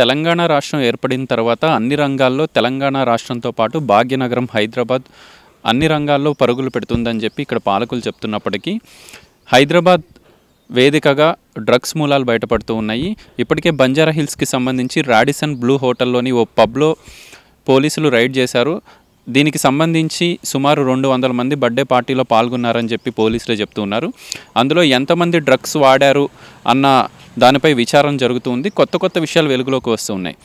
తెలంగాణ రాష్ట్రం ఏర్పడిన తర్వాత అన్ని రంగాల్లో తెలంగాణ రాష్ట్రంతో పాటు భాగ్యనగరం హైదరాబాద్ అన్ని రంగాల్లో పరుగులు పెడుతుందని చెప్పి ఇక్కడ పాలకులు చెప్తున్నప్పటికీ హైదరాబాద్ వేదికగా డ్రగ్స్ మూలాలు బయటపడుతూ ఉన్నాయి. ఇప్పటికే బంజారా హిల్స్కి సంబంధించి రాడిసన్ బ్లూ హోటల్లోని ఓ పబ్లో పోలీసులు రైడ్ చేశారు. దీనికి సంబంధించి సుమారు రెండు వందల మంది బర్త్డే పార్టీలో పాల్గొన్నారని చెప్పి పోలీసులే చెప్తున్నారు. అందులో ఎంతమంది డ్రగ్స్ వాడారు అన్న దానిపై విచారణ జరుగుతుంది కొత్త కొత్త విషయాలు వెలుగులోకి వస్తున్నాయి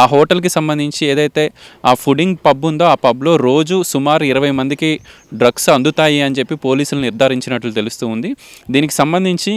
ఆ హోటల్కి సంబంధించి ఏదైతే ఆ ఫుడింగ్ పబ్ ఉందో ఆ పబ్లో రోజు సుమారు ఇరవై మందికి డ్రగ్స్ అందుతాయి అని చెప్పి పోలీసులు నిర్ధారించినట్లు తెలుస్తూ ఉంది. దీనికి సంబంధించి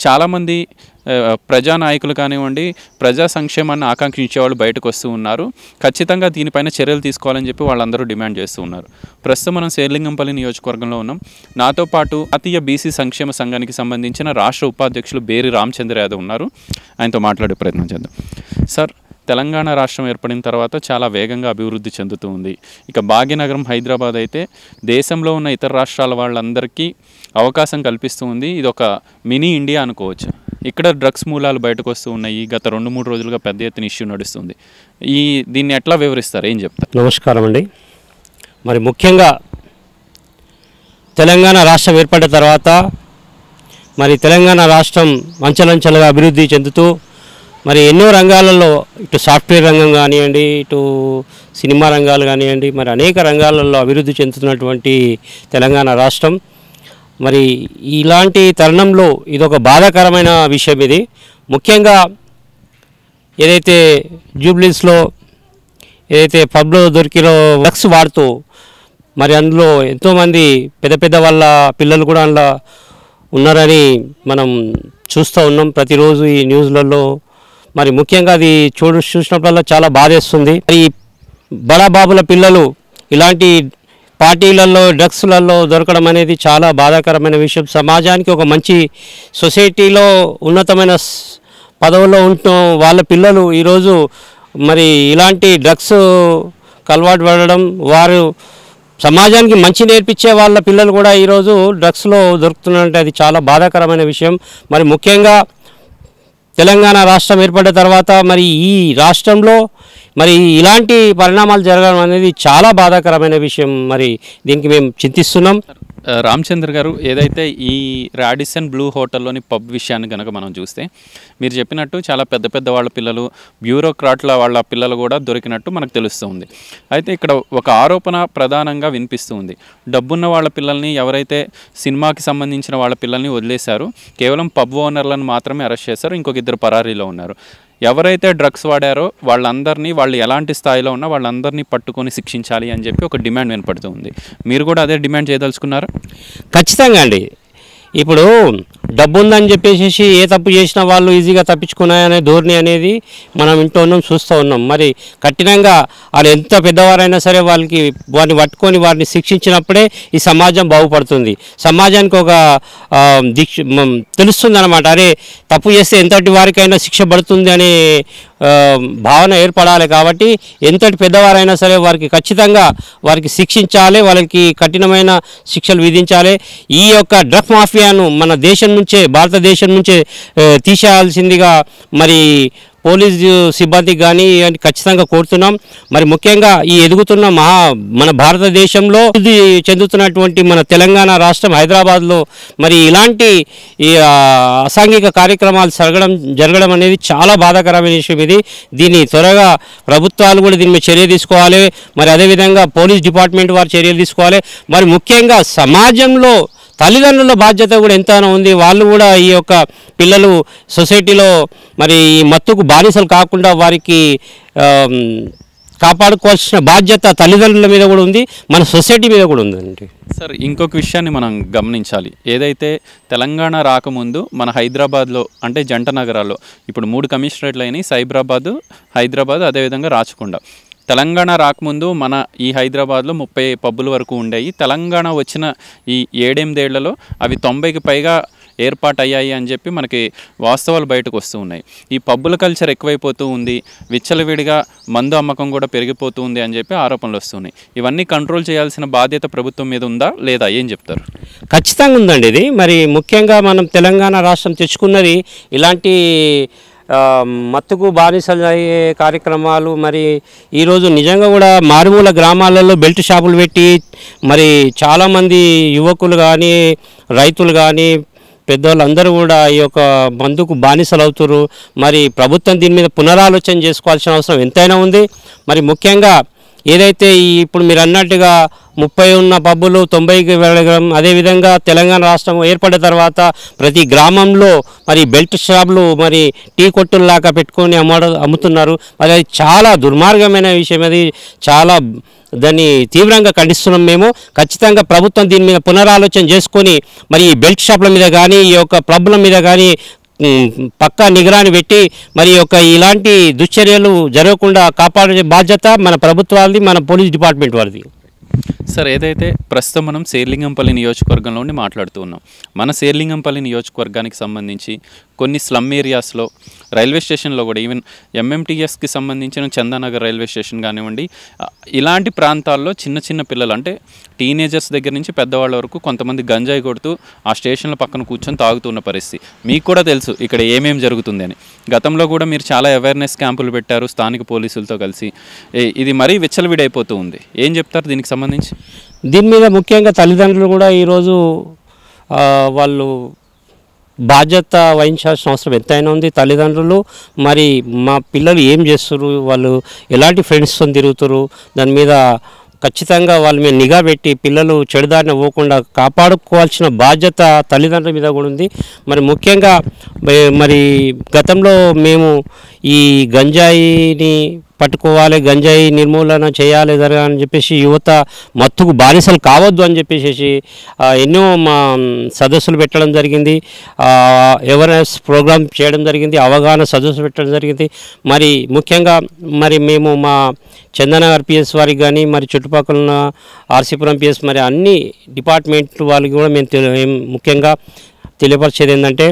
చాలామంది ప్రజా నాయకులు కానివ్వండి ప్రజా సంక్షేమాన్ని ఆకాంక్షించే వాళ్ళు బయటకు వస్తూ ఉన్నారు. ఖచ్చితంగా దీనిపైన చర్యలు తీసుకోవాలని చెప్పి వాళ్ళందరూ డిమాండ్ చేస్తూ ఉన్నారు. ప్రస్తుతం మనం శేర్లింగంపల్లి నియోజకవర్గంలో ఉన్నాం. నాతో పాటు జాతీయ బీసీ సంక్షేమ సంఘానికి సంబంధించిన రాష్ట్ర ఉపాధ్యక్షులు బేరి రామచంద్ర యాదవ్ ఉన్నారు. ఆయనతో మాట్లాడే ప్రయత్నం చేద్దాం. సార్ తెలంగాణ రాష్ట్రం ఏర్పడిన తర్వాత చాలా వేగంగా అభివృద్ధి చెందుతూ ఉంది. ఇక భాగ్యనగరం హైదరాబాద్ అయితే దేశంలో ఉన్న ఇతర రాష్ట్రాల వాళ్ళందరికీ అవకాశం కల్పిస్తూ ఉంది. ఇది ఒక మినీ ఇండియా అనుకోవచ్చు. ఇక్కడ డ్రగ్స్ మూలాలు బయటకు వస్తూ ఉన్నాయి. గత రెండు మూడు రోజులుగా పెద్ద ఎత్తున ఇష్యూ నడుస్తుంది. ఈ దీన్ని ఎట్లా వివరిస్తారు? ఏం చెప్తారు? నమస్కారం అండి. మరి ముఖ్యంగా తెలంగాణ రాష్ట్రం ఏర్పడిన తర్వాత మరి తెలంగాణ రాష్ట్రం అంచెలంచెలుగా అభివృద్ధి చెందుతూ మరి ఎన్నో రంగాలలో ఇటు సాఫ్ట్వేర్ రంగం కానివ్వండి ఇటు సినిమా రంగాలు కానివ్వండి మరి అనేక రంగాలలో అభివృద్ధి చెందుతున్నటువంటి తెలంగాణ రాష్ట్రం. మరి ఇలాంటి తరుణంలో ఇదొక బాధాకరమైన విషయం ఇది. ముఖ్యంగా ఏదైతే జూబ్లీస్లో ఏదైతే పబ్లో దొరికిన డ్రగ్స్ వాడుతూ మరి అందులో ఎంతోమంది పెద్ద పెద్ద వాళ్ళ పిల్లలు కూడా అందులో ఉన్నారని మనం చూస్తూ ఉన్నాం ప్రతిరోజు ఈ న్యూస్లలో. మరి ముఖ్యంగా అది చూడు చూసినప్పుడల్లా చాలా బాధేస్తుంది. మరి బడాబాబుల పిల్లలు ఇలాంటి పార్టీలలో డ్రగ్స్లలో దొరకడం అనేది చాలా బాధాకరమైన విషయం. సమాజానికి ఒక మంచి సొసైటీలో ఉన్నతమైన పదవుల్లో ఉంటున్న వాళ్ళ పిల్లలు ఈరోజు మరి ఇలాంటి డ్రగ్స్ కలవాటు పడడం వారు సమాజానికి మంచి నేర్పించే వాళ్ళ పిల్లలు కూడా ఈరోజు డ్రగ్స్లో దొరుకుతున్నారంటే అది చాలా బాధాకరమైన విషయం. మరి ముఖ్యంగా తెలంగాణ రాష్ట్రం ఏర్పడిన తర్వాత మరి ఈ రాష్ట్రంలో మరి ఇలాంటి పరిణామాలు జరగడం అనేది చాలా బాధాకరమైన విషయం. మరి దీనికి మేము చింతిస్తున్నాం. రామచంద్ర గారు ఏదైతే ఈ రాడిసన్ బ్లూ హోటల్లోని పబ్ విషయాన్ని కనుక మనం చూస్తే మీరు చెప్పినట్టు చాలా పెద్ద పెద్ద వాళ్ళ పిల్లలు బ్యూరోక్రాట్ల వాళ్ళ పిల్లలు కూడా దొరికినట్టు మనకు తెలుస్తుంది అయితే ఇక్కడ ఒక ఆరోపణ ప్రధానంగా వినిపిస్తుంది డబ్బున్న వాళ్ళ పిల్లల్ని ఎవరైతే సినిమాకి సంబంధించిన వాళ్ళ పిల్లల్ని వదిలేశారు కేవలం పబ్ ఓనర్లను మాత్రమే అరెస్ట్ చేశారు ఇంకొక ఇద్దరు పరారీలో ఉన్నారు. ఎవరైతే డ్రగ్స్ వాడారో వాళ్ళందరినీ వాళ్ళు ఎలాంటి స్థాయిలో ఉన్నా వాళ్ళందరినీ పట్టుకొని శిక్షించాలి అని చెప్పి ఒక డిమాండ్ వినపడుతుంది మీరు కూడా అదే డిమాండ్ చేయదలుచుకున్నారు? ఖచ్చితంగా అండి. ఇప్పుడు డబ్బు ఉందని చెప్పేసి ఏ తప్పు చేసినా వాళ్ళు ఈజీగా తప్పించుకున్నాయనే ధోరణి అనేది మనం ఇంట్లో ఉన్నాం చూస్తూ ఉన్నాం. మరి కఠినంగా వాళ్ళు ఎంత పెద్దవారైనా సరే వాళ్ళకి వారిని పట్టుకొని వారిని శిక్షించినప్పుడే ఈ సమాజం బాగుపడుతుంది. సమాజానికి ఒక దీక్ష తెలుస్తుంది అనమాట అరే తప్పు చేస్తే ఎంతటి వారికైనా శిక్ష పడుతుంది అనే భావన ఏర్పడాలి కాబట్టి ఎంతటి పెద్దవారైనా సరే వారికి ఖచ్చితంగా వారికి శిక్షించాలి వాళ్ళకి కఠినమైన శిక్షలు విధించాలి. ఈ యొక్క డ్రగ్ మాఫియాను మన దేశం నుంచే భారతదేశం నుంచే తీసేయాల్సిందిగా మరి పోలీసు సిబ్బందికి కానీ అని ఖచ్చితంగా కోరుతున్నాం. మరి ముఖ్యంగా ఈ ఎదుగుతున్న మహా మన భారతదేశంలో చెందుతున్నటువంటి మన తెలంగాణ రాష్ట్రం హైదరాబాద్లో మరి ఇలాంటి ఈ అసాంఘిక కార్యక్రమాలు జరగడం జరగడం అనేది చాలా బాధాకరమైన విషయం ఇది. దీన్ని త్వరగా ప్రభుత్వాలు కూడా దీని మీద చర్య తీసుకోవాలి. మరి అదేవిధంగా పోలీస్ డిపార్ట్మెంట్ వారు చర్యలు తీసుకోవాలి. మరి ముఖ్యంగా సమాజంలో తల్లిదండ్రుల బాధ్యత కూడా ఎంతగానో ఉంది. వాళ్ళు కూడా ఈ యొక్క పిల్లలు సొసైటీలో మరి ఈ మత్తుకు బానిసలు కాకుండా వారికి కాపాడుకోవాల్సిన బాధ్యత తల్లిదండ్రుల మీద కూడా ఉంది. మన సొసైటీ మీద కూడా ఉందండి. సార్ ఇంకొక విషయాన్ని మనం గమనించాలి. ఏదైతే తెలంగాణ రాకముందు మన హైదరాబాద్లో అంటే జంట నగరాల్లో ఇప్పుడు మూడు కమిషనరేట్లు అయినాయి సైబరాబాదు హైదరాబాద్ అదేవిధంగా రాచకొండ. తెలంగాణ రాకముందు మన ఈ హైదరాబాద్లో ముప్పై పబ్బుల వరకు ఉండేవి తెలంగాణ వచ్చిన ఈ ఏడెనిమిదేళ్ళలో అవి తొంభైకి పైగా ఏర్పాటయ్యాయి అని చెప్పి మనకి వాస్తవాలు బయటకు వస్తూ ఉన్నాయి. ఈ పబ్బుల కల్చర్ ఎక్కువైపోతూ ఉంది. విచ్చలవిడిగా మందు అమ్మకం కూడా పెరిగిపోతూ ఉంది అని చెప్పి ఆరోపణలు వస్తున్నాయి ఇవన్నీ కంట్రోల్ చేయాల్సిన బాధ్యత ప్రభుత్వం మీద ఉందా లేదా? ఏం చెప్తారు? ఖచ్చితంగా ఉందండి ఇది. మరి ముఖ్యంగా మనం తెలంగాణ రాష్ట్రం తెచ్చుకున్నది ఇలాంటి మత్తుకు బానిసలు అయ్యే కార్యక్రమాలు మరి ఈరోజు నిజంగా కూడా మారుమూల గ్రామాలలో బెల్ట్ షాపులు పెట్టి మరి చాలామంది యువకులు కానీ రైతులు కానీ పెద్దవాళ్ళందరూ కూడా ఈ యొక్క మందుకు బానిసలు అవుతున్నారు మరి ప్రభుత్వం దీని మీద పునరాలోచన చేసుకోవాల్సిన అవసరం ఎంతైనా ఉంది. మరి ముఖ్యంగా ఏదైతే ఈ ఇప్పుడు మీరు అన్నట్టుగా ముప్పై ఉన్న పబ్బులు తొంభైకి వెళ్ళడం అదేవిధంగా తెలంగాణ రాష్ట్రం ఏర్పడిన తర్వాత ప్రతి గ్రామంలో మరి బెల్ట్ షాపులు మరి టీ కొట్టుల్లాగా పెట్టుకొని అమ్మడ అమ్ముతున్నారు. మరి అది చాలా దుర్మార్గమైన విషయం. అది చాలా దాన్ని తీవ్రంగా ఖండిస్తున్నాం మేము. ఖచ్చితంగా ప్రభుత్వం దీని మీద పునరాలోచన చేసుకొని మరి ఈ బెల్ట్ షాప్ల మీద కానీ ఈ యొక్క పబ్ల మీద కానీ పక్కా నిగరాని పెట్టి మరి యొక్క ఇలాంటి దుశ్చర్యలు జరగకుండా కాపాడే బాధ్యత మన ప్రభుత్వాలది మన పోలీస్ డిపార్ట్మెంట్ వారిది. సార్ ఏదైతే ప్రస్తుతం మనం శేర్లింగంపల్లి నియోజకవర్గంలో ఉండి మాట్లాడుతూ ఉన్నాం మన శేర్లింగంపల్లి నియోజకవర్గానికి సంబంధించి కొన్ని స్లమ్ ఏరియాస్లో రైల్వే స్టేషన్లో కూడా ఈవెన్ ఎంఎంటీఎస్కి సంబంధించిన చందానగర్ రైల్వే స్టేషన్ కానివ్వండి ఇలాంటి ప్రాంతాల్లో చిన్న చిన్న పిల్లలు అంటే టీనేజర్స్ దగ్గర నుంచి పెద్దవాళ్ళ వరకు కొంతమంది గంజాయి కొడుతూ ఆ స్టేషన్ల పక్కన కూర్చొని తాగుతున్న పరిస్థితి. మీకు కూడా తెలుసు ఇక్కడ ఏమేమి జరుగుతుంది అని. గతంలో కూడా మీరు చాలా అవేర్నెస్ క్యాంపులు పెట్టారు స్థానిక పోలీసులతో కలిసి. ఇది మరీ విచ్చలవిడైపోతూ ఉంది. ఏం చెప్తారు దీనికి సంబంధించి? దీని మీద ముఖ్యంగా తల్లిదండ్రులు కూడా ఈరోజు వాళ్ళు బాధ్యత వహించాల్సిన అవసరం ఎంతైనా ఉంది. తల్లిదండ్రులు మరి మా పిల్లలు ఏం చేస్తారు వాళ్ళు ఎలాంటి ఫ్రెండ్స్తో తిరుగుతారు దాని మీద ఖచ్చితంగా వాళ్ళ మీద నిఘా పెట్టి పిల్లలు చెడుదారిన పోకుండా కాపాడుకోవాల్సిన బాధ్యత తల్లిదండ్రుల మీద కూడా ఉంది. మరి ముఖ్యంగా మే- మరి గతంలో మేము ఈ గంజాయిని పట్టుకోవాలి గంజాయి నిర్మూలన చేయాలి అని చెప్పేసి యువత మత్తుకు బానిసలు కావద్దు అని చెప్పేసి ఎన్నో మా సదస్సులు పెట్టడం జరిగింది. అవేర్నెస్ ప్రోగ్రామ్ చేయడం జరిగింది అవగాహన సదస్సులు పెట్టడం జరిగింది. మరి ముఖ్యంగా మరి మేము మా చందనగర్ పిఎస్ వారికి కానీ మరి చుట్టుపక్కల ఉన్న ఆర్సీపురం పిఎస్ మరి అన్ని డిపార్ట్మెంట్ వాళ్ళకి కూడా మేము తెలి- ముఖ్యంగా తెలియపరిచేది ఏంటంటే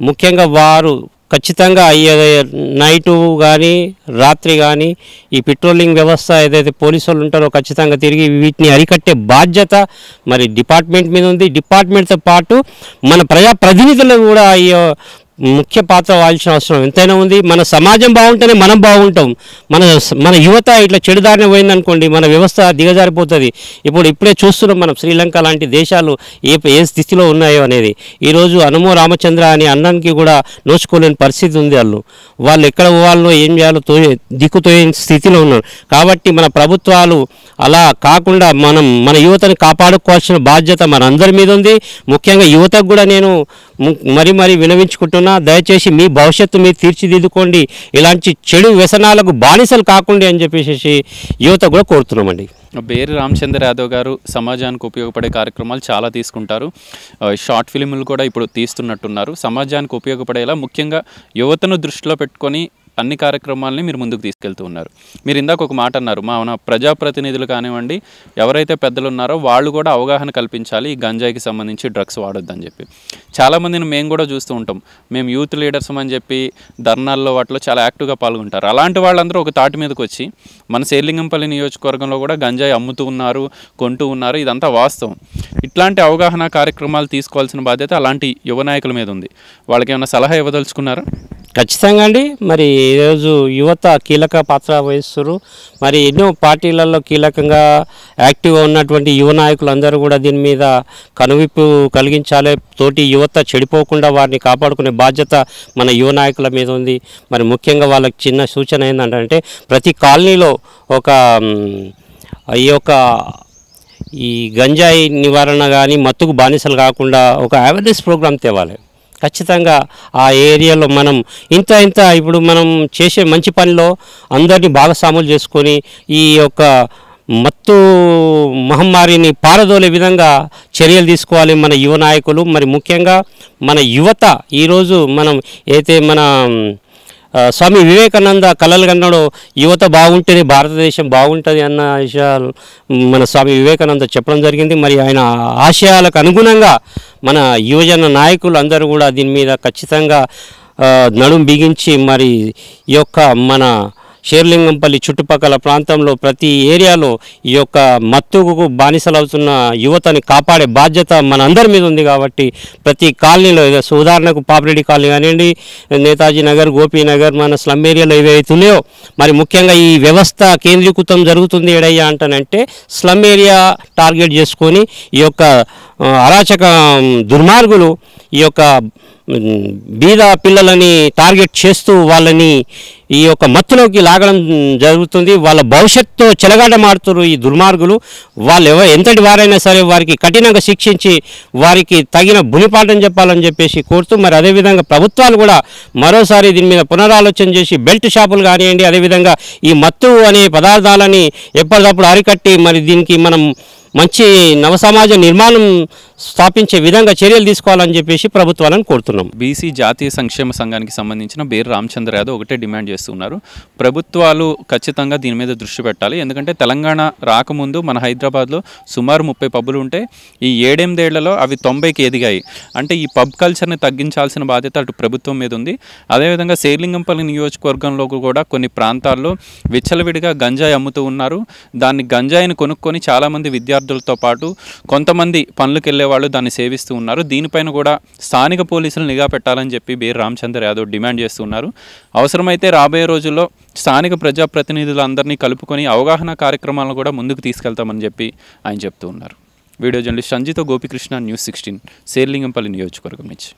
ముఖ్యంగా వారు ఖచ్చితంగా అయ్యే నైటు కానీ రాత్రి కానీ ఈ పెట్రోలింగ్ వ్యవస్థ ఏదైతే పోలీసు వాళ్ళు ఉంటారో ఖచ్చితంగా తిరిగి వీటిని అరికట్టే బాధ్యత మరి డిపార్ట్మెంట్ మీద ఉంది. డిపార్ట్మెంట్తో పాటు మన ప్రజాప్రతినిధులు కూడా అయ్యో ముఖ్య పాత్ర వాల్సిన అవసరం. ఎంతైనా ఉంది మన సమాజం బాగుంటేనే మనం బాగుంటాం. మన మన యువత ఇట్లా చెడుదారిన పోయిందనుకోండి మన వ్యవస్థ దిగజారిపోతుంది. ఇప్పుడు ఇప్పుడే చూస్తున్నాం మనం శ్రీలంక లాంటి దేశాలు ఏ ఏ స్థితిలో ఉన్నాయో అనేది. ఈరోజు అనుమో రామచంద్ర అని అన్నానికి కూడా నోచుకోలేని పరిస్థితి ఉంది వాళ్ళు వాళ్ళు ఎక్కడ పోవాలో ఏం చేయాలో తో దిక్కుతోయని స్థితిలో ఉన్నారు. కాబట్టి మన ప్రభుత్వాలు అలా కాకుండా మనం మన యువతను కాపాడుకోవాల్సిన బాధ్యత మన అందరి మీద ఉంది. ముఖ్యంగా యువతకు కూడా నేను ము- మరీ వినవించుకుంటున్నాను వినవించుకుంటున్నా దయచేసి మీ భవిష్యత్తు మీరు తీర్చిదిద్దుకోండి. ఇలాంటి చెడు వ్యసనాలకు బానిసలు కాకుండా అని చెప్పేసి యువత కూడా కోరుతున్నామండి. బేరి రామచంద్ర యాదవ్ గారు సమాజానికి ఉపయోగపడే కార్యక్రమాలు చాలా తీసుకుంటారు. షార్ట్ ఫిలిములు కూడా ఇప్పుడు తీస్తున్నట్టున్నారు. సమాజానికి ఉపయోగపడేలా ముఖ్యంగా యువతను దృష్టిలో పెట్టుకొని అన్ని కార్యక్రమాలని మీరు ముందుకు తీసుకెళ్తూ ఉన్నారు. మీరు ఇందాక ఒక మాట అన్నారు మా మన ప్రజాప్రతినిధులు కానివ్వండి ఎవరైతే పెద్దలు ఉన్నారో వాళ్ళు కూడా అవగాహన కల్పించాలి ఈ గంజాయికి సంబంధించి డ్రగ్స్ వాడొద్దని చెప్పి. చాలామందిని మేము కూడా చూస్తూ ఉంటాం. మేము యూత్ లీడర్స్ అని చెప్పి ధర్నాల్లో వాటిలో చాలా యాక్టివ్గా పాల్గొంటారు. అలాంటి వాళ్ళందరూ ఒక తాటి మీదకి వచ్చి మన శేర్లింగంపల్లి నియోజకవర్గంలో కూడా గంజాయి అమ్ముతూ ఉన్నారు కొంటూ ఉన్నారు ఇదంతా వాస్తవం. ఇట్లాంటి అవగాహన కార్యక్రమాలు తీసుకోవాల్సిన బాధ్యత అలాంటి యువ నాయకుల మీద ఉంది. వాళ్ళకి ఏమైనా సలహా ఇవ్వదలుచుకున్నారా? ఖచ్చితంగా అండి. మరి ఈరోజు యువత కీలక పాత్ర వహిస్తారు మరి ఎన్నో పార్టీలలో కీలకంగా యాక్టివ్గా ఉన్నటువంటి యువ నాయకులు అందరూ కూడా దీని మీద కనువిప్పు కలిగించాలి. తోటి యువత చెడిపోకుండా వారిని కాపాడుకునే బాధ్యత మన యువ నాయకుల మీద ఉంది. మరి ముఖ్యంగా వాళ్ళకి చిన్న సూచన ఏంటంటే ప్రతి కాలనీలో ఒక ఈ యొక్క ఈ గంజాయి నివారణ కానీ మత్తుకు బానిసలు కాకుండా ఒక అవేర్నెస్ ప్రోగ్రామ్ తేవాలి. ఖచ్చితంగా ఆ ఏరియాలో మనం ఇంత ఇంత ఇప్పుడు మనం చేసే మంచి పనిలో అందరినీ భాగస్వాములు చేసుకొని ఈ యొక్క మత్తు మహమ్మారిని పారదోలే విధంగా చర్యలు తీసుకోవాలి మన యువ నాయకులు. మరి ముఖ్యంగా మన యువత ఈరోజు మనం అయితే మన స్వామి వివేకానంద కలలు కన్నాడు యువత బాగుంటేనే భారతదేశం బాగుంటుంది అన్న విషయాలు మన స్వామి వివేకానంద చెప్పడం జరిగింది. మరి ఆయన ఆశయాలకు అనుగుణంగా మన యువజన నాయకులు అందరూ కూడా దీని మీద ఖచ్చితంగా నడుం బిగించి మరి ఈ యొక్క మన షేర్లింగంపల్లి చుట్టుపక్కల ప్రాంతంలో ప్రతి ఏరియాలో ఈ యొక్క మత్తుకు బానిసలవుతున్న యువతని కాపాడే బాధ్యత మనందరి మీద ఉంది కాబట్టి ప్రతి కాలనీలో ఏదో ఉదాహరణకు పాపిరెడ్డి కాలనీ కానివ్వండి నేతాజీ నగర్ గోపీనగర్ మన స్లమ్ ఏరియాలో ఏవైతే ఉన్నాయో మరి ముఖ్యంగా ఈ వ్యవస్థ కేంద్రీకృతం జరుగుతుంది ఏడయ్యా అంటానంటే స్లమ్ ఏరియా టార్గెట్ చేసుకొని ఈ యొక్క అరాచక దుర్మార్గులు ఈ యొక్క బీద పిల్లలని టార్గెట్ చేస్తూ వాళ్ళని ఈ యొక్క మత్తులోకి లాగడం జరుగుతుంది. వాళ్ళ భవిష్యత్తుతో చెలగాటమాడుతున్నారు ఈ దుర్మార్గులు. వాళ్ళు ఎవ ఎంతటి వారైనా సరే వారికి కఠినంగా శిక్షించి వారికి తగిన బునిపాఠం చెప్పాలని చెప్పేసి కోరుతూ మరి అదేవిధంగా ప్రభుత్వాలు కూడా మరోసారి దీని మీద పునరాలోచన చేసి బెల్ట్ షాపులు కానివ్వండి అదేవిధంగా ఈ మత్తు అనే పదార్థాలని ఎప్పటికప్పుడు అరికట్టి మరి దీనికి మనం మంచి నవసమాజ నిర్మాణం స్థాపించే విధంగా చర్యలు తీసుకోవాలని చెప్పేసి ప్రభుత్వాలను కోరుతున్నాం. బీసీ జాతీయ సంక్షేమ సంఘానికి సంబంధించిన బేర్ రామచంద్ర యాదవ్ ఒకటే డిమాండ్ చేస్తున్నారు. ప్రభుత్వాలు ఖచ్చితంగా దీని మీద దృష్టి పెట్టాలి. ఎందుకంటే తెలంగాణ రాకముందు మన హైదరాబాద్లో సుమారు ముప్పై పబ్బులు ఉంటే ఈ ఏడెనిమిదేళ్ళలో అవి తొంభైకి ఎదిగాయి. అంటే ఈ పబ్ కల్చర్ని తగ్గించాల్సిన బాధ్యత అటు ప్రభుత్వం మీద ఉంది. అదేవిధంగా శేర్లింగంపల్లి నియోజకవర్గంలో కూడా కొన్ని ప్రాంతాల్లో విచ్చలవిడిగా గంజాయి అమ్ముతూ ఉన్నారు. దాన్ని గంజాయిని కొనుక్కొని చాలామంది విద్యార్థులతో పాటు కొంతమంది పనులకు వెళ్ళే వాళ్ళు దాన్ని సేవిస్తూ ఉన్నారు. దీనిపైన కూడా స్థానిక పోలీసులు నిఘా పెట్టాలని చెప్పి బీర్ రామచంద్ర యాదవ్ డిమాండ్ చేస్తున్నారు అవసరమైతే రాబోయే రోజుల్లో స్థానిక ప్రజాప్రతినిధులందరినీ కలుపుకొని అవగాహన కార్యక్రమాలను కూడా ముందుకు తీసుకెళ్తామని చెప్పి ఆయన చెప్తూ ఉన్నారు. Video journalist Sanjitha Gopikrishna news sixteen Serilingampally నియోజకవర్గం నుంచి.